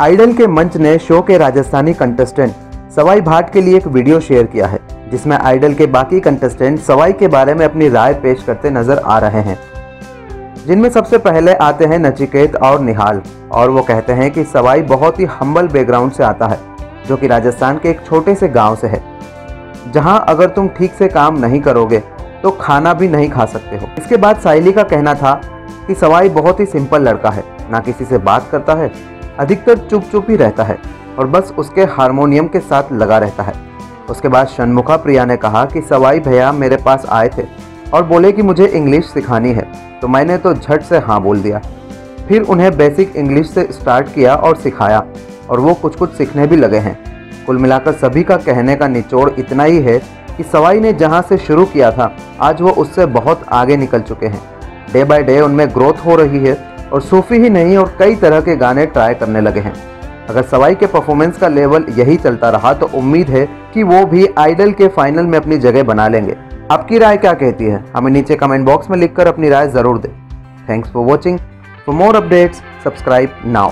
Idol के मंच ने शो के राजस्थानी कंटेस्टेंट सवाई भाट के लिए एक वीडियो शेयर किया है, जिसमें आइडल के बाकी कंटेस्टेंट सवाई के बारे में अपनी राय पेश करते नज़र आ रहे हैं। जिनमें सबसे पहले आते हैं नचिकेत और निहाल, और वो कहते हैं कि सवाई बहुत ही हम्बल बैकग्राउंड से आता है, जो कि राजस्थान के एक छोटे से गाँव से है। जहाँ अगर तुम ठीक से काम नहीं करोगे तो खाना भी नहीं खा सकते हो। इसके बाद साइली का कहना था कि सवाई बहुत ही सिंपल लड़का है, ना किसी से बात करता है अधिकतर चुप चुप ही रहता है और बस उसके हारमोनियम के साथ लगा रहता है। उसके बाद शनमुखा प्रिया ने कहा कि सवाई भैया मेरे पास आए थे और बोले कि मुझे इंग्लिश सिखानी है तो मैंने तो झट से हाँ बोल दिया। फिर उन्हें बेसिक इंग्लिश से स्टार्ट किया और सिखाया, और वो कुछ कुछ सीखने भी लगे हैं। कुल मिलाकर सभी का कहने का निचोड़ इतना ही है कि सवाई ने जहाँ से शुरू किया था, आज वो उससे बहुत आगे निकल चुके हैं। डे बाय डे उनमें ग्रोथ हो रही है और सूफी ही नहीं, और कई तरह के गाने ट्राई करने लगे हैं। अगर सवाई के परफॉर्मेंस का लेवल यही चलता रहा तो उम्मीद है कि वो भी आइडल के फाइनल में अपनी जगह बना लेंगे। आपकी राय क्या कहती है? हमें नीचे कमेंट बॉक्स में लिखकर अपनी राय ज़रूर दें। Thanks for watching for more updates subscribe now